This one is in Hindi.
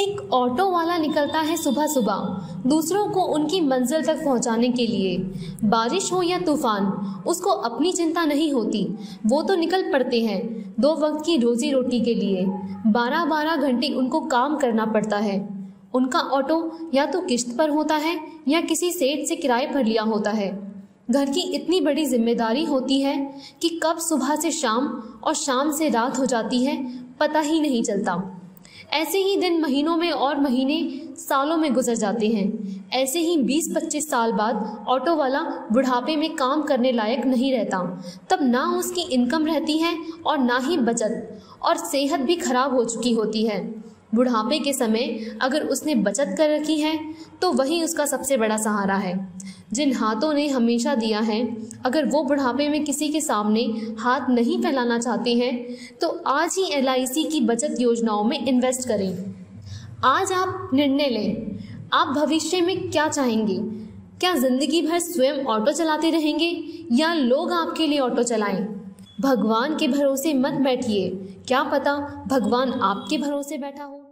एक ऑटो वाला निकलता है सुबह सुबह, दूसरों को उनकी मंजिल तक पहुँचाने के लिए। बारिश हो या तूफ़ान, उसको अपनी चिंता नहीं होती। वो तो निकल पड़ते हैं, दो वक्त की रोजी रोटी के लिए। बारह बारह घंटे उनको काम करना पड़ता है। उनका ऑटो या तो किश्त पर होता है, या किसी सेठ से किराए पर लिया होता है। घर की इतनी बड़ी ज़िम्मेदारी होती है कि कब सुबह से शाम और शाम से रात हो जाती है, पता ही नहीं चलता। ऐसे ही दिन महीनों में और महीने सालों में गुजर जाते हैं। ऐसे ही 20-25 साल बाद ऑटो वाला बुढ़ापे में काम करने लायक नहीं रहता। तब ना उसकी इनकम रहती है और ना ही बचत, और सेहत भी खराब हो चुकी होती है। बुढ़ापे के समय अगर उसने बचत कर रखी है तो वही उसका सबसे बड़ा सहारा है। जिन हाथों ने हमेशा दिया है, अगर वो बुढ़ापे में किसी के सामने हाथ नहीं फैलाना चाहते हैं तो आज ही एलआईसी की बचत योजनाओं में इन्वेस्ट करें। आज आप निर्णय लें, आप भविष्य में क्या चाहेंगे? क्या ज़िंदगी भर स्वयं ऑटो चलाते रहेंगे या लोग आपके लिए ऑटो चलाएँ? भगवान के भरोसे मत बैठिए। क्या पता भगवान आपके भरोसे बैठा हो।